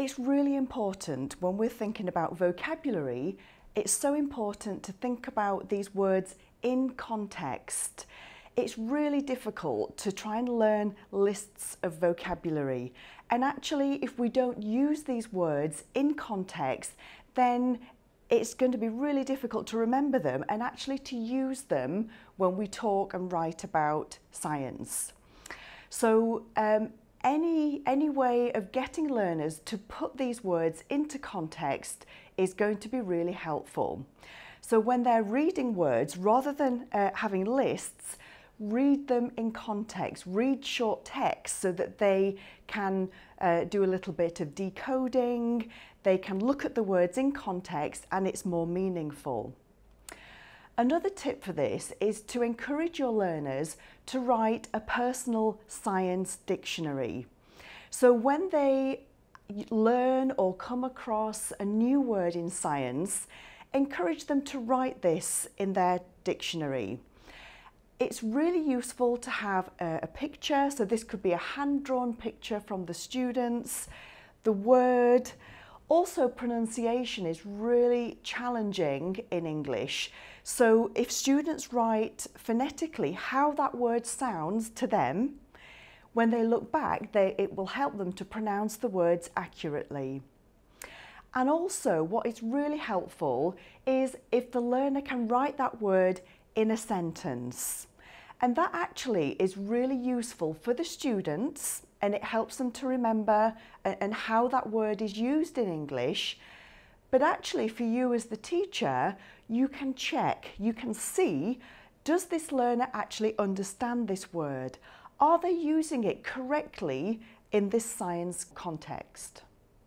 It's really important when we're thinking about vocabulary, it's so important to think about these words in context. It's really difficult to try and learn lists of vocabulary. And actually, if we don't use these words in context, then it's going to be really difficult to remember them and actually to use them when we talk and write about science. So um, any, any way of getting learners to put these words into context is going to be really helpful. So when they're reading words, rather than uh, having lists, read them in context, read short text so that they can uh, do a little bit of decoding, they can look at the words in context and it's more meaningful. Another tip for this is to encourage your learners to write a personal science dictionary. So when they learn or come across a new word in science, encourage them to write this in their dictionary. It's really useful to have a, a picture, so this could be a hand-drawn picture from the students, the word, also, pronunciation is really challenging in English. So if students write phonetically how that word sounds to them, when they look back, they, it will help them to pronounce the words accurately. And also what is really helpful is if the learner can write that word in a sentence. And that actually is really useful for the students and it helps them to remember and how that word is used in English. But actually for you as the teacher, you can check, you can see, does this learner actually understand this word? Are they using it correctly in this science context?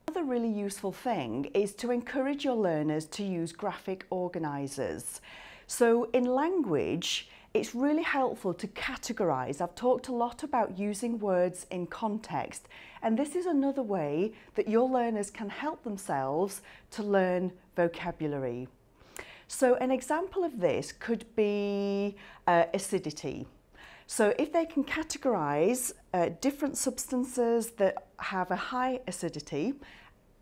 Another really useful thing is to encourage your learners to use graphic organisers. So in language, it's really helpful to categorise. I've talked a lot about using words in context and this is another way that your learners can help themselves to learn vocabulary. So an example of this could be uh, acidity. So if they can categorise uh, different substances that have a high acidity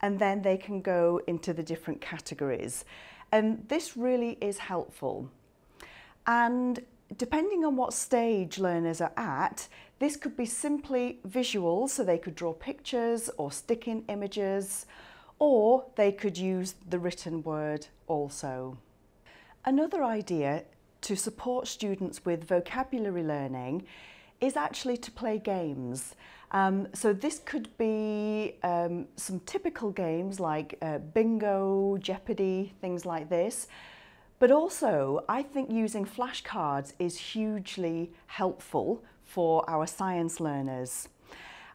and then they can go into the different categories. And this really is helpful. And depending on what stage learners are at, this could be simply visual, so they could draw pictures or stick in images, or they could use the written word also. Another idea to support students with vocabulary learning is actually to play games. Um, so this could be um, some typical games like uh, bingo, Jeopardy, things like this, but also, I think using flashcards is hugely helpful for our science learners.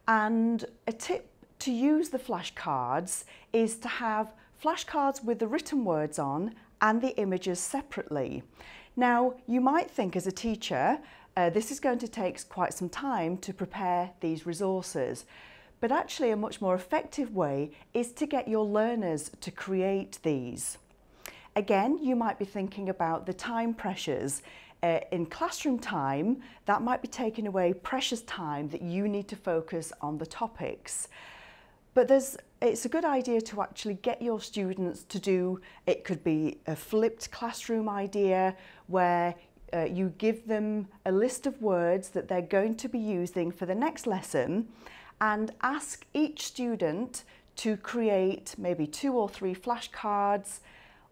And a tip to use the flashcards is to have flashcards with the written words on and the images separately. Now, you might think as a teacher, uh, this is going to take quite some time to prepare these resources. But actually a much more effective way is to get your learners to create these. Again, you might be thinking about the time pressures. Uh, in classroom time, that might be taking away precious time that you need to focus on the topics. But there's, it's a good idea to actually get your students to do, it could be a flipped classroom idea where uh, you give them a list of words that they're going to be using for the next lesson and ask each student to create maybe two or three flashcards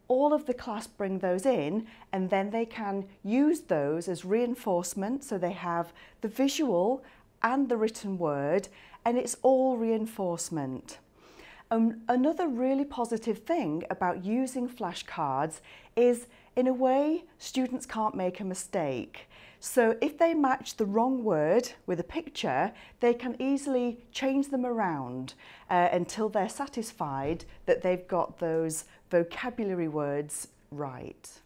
all of the class bring those in and then they can use those as reinforcement so they have the visual and the written word and it's all reinforcement. Um, another really positive thing about using flashcards is in a way students can't make a mistake. So if they match the wrong word with a picture, they can easily change them around uh, until they're satisfied that they've got those vocabulary words right.